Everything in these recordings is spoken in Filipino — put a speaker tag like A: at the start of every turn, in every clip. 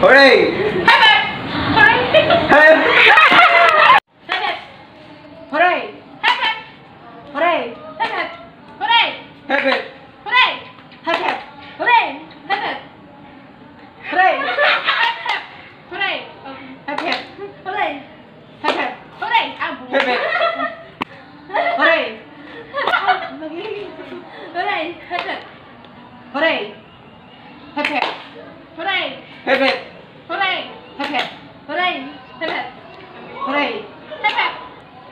A: Hooray! Hooray!
B: Hooray!
A: Hooray! Hooray! Hooray! Hooray! Hooray!
B: Hooray! Hooray!
A: Hooray! Hooray! Hooray! Hooray!
B: Hooray!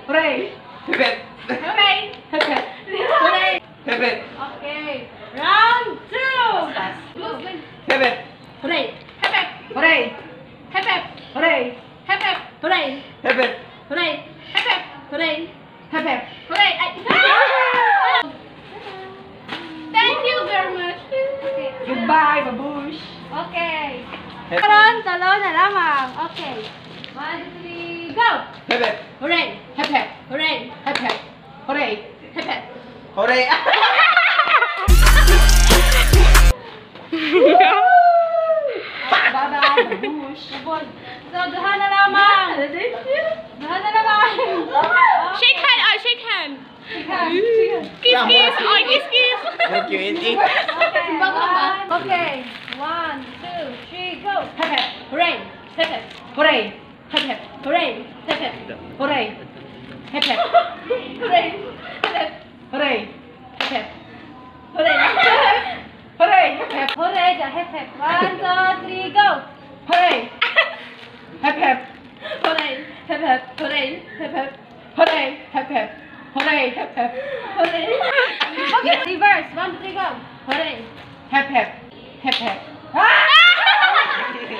B: Hooray!
A: Hooray! Hooray!
B: Hooray! Hooray!
C: Okay. Round two!
B: Movement.
A: Hooray! Hooray! Hooray! Hooray!
C: Hooray! Hooray! Hooray! Hooray!
A: Hooray! Hooray!
C: Hooray!
B: Hooray!
C: Karon, talo na lamang. Okay. One, three, go!
B: Hep hep.
A: Hooray! Hep hep.
C: Hooray!
A: Hep hep. Hooray!
C: Hep hep.
B: Hooray!
C: Baba, bush. na lamang. Duha na lamang.
D: Shake hand. Oh, shake hand.
C: Shake
D: Kiss, kiss. Oh, kiss, kiss.
C: Okay. Okay.
A: hep hep,
C: hooray, hep hep,
A: hooray, hep hep,
C: hooray, hep hep,
A: hooray, hep hep,
C: hooray, hep hep,
A: hooray, hep hep,
C: hooray,
A: hooray, hep
C: hooray, one, two, three, go,
A: hooray, hep hep,
C: hooray, hep hep, hooray, hep hep,
A: hooray, hep hep, hooray, hep hep,
C: hooray. Okay, reverse, one, two, three, go, hooray,
A: hep hep, hep hep.
B: Ah!